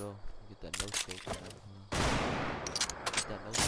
go. Get that no scope. Get that no